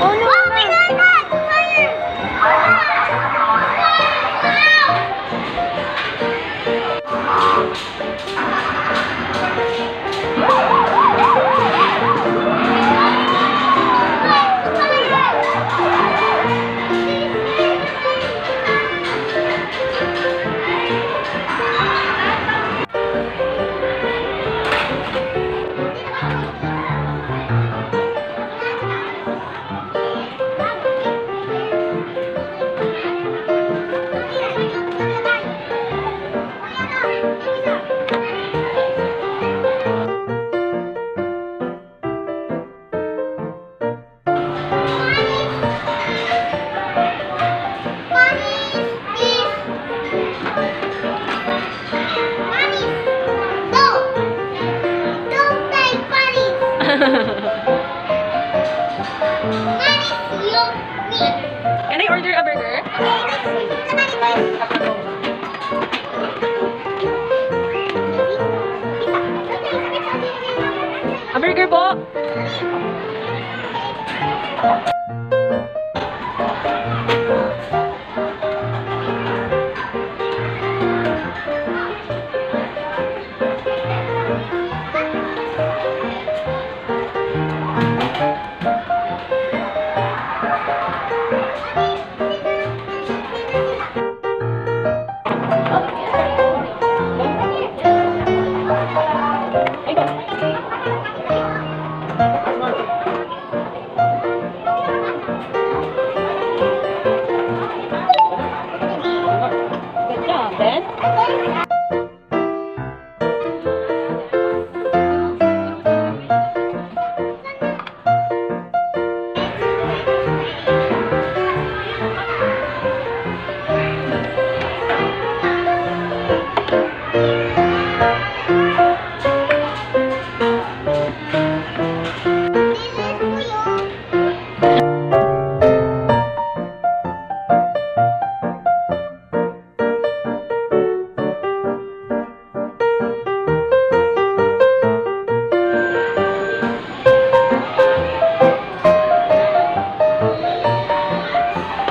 ¡Oh, no! Can I order a burger? A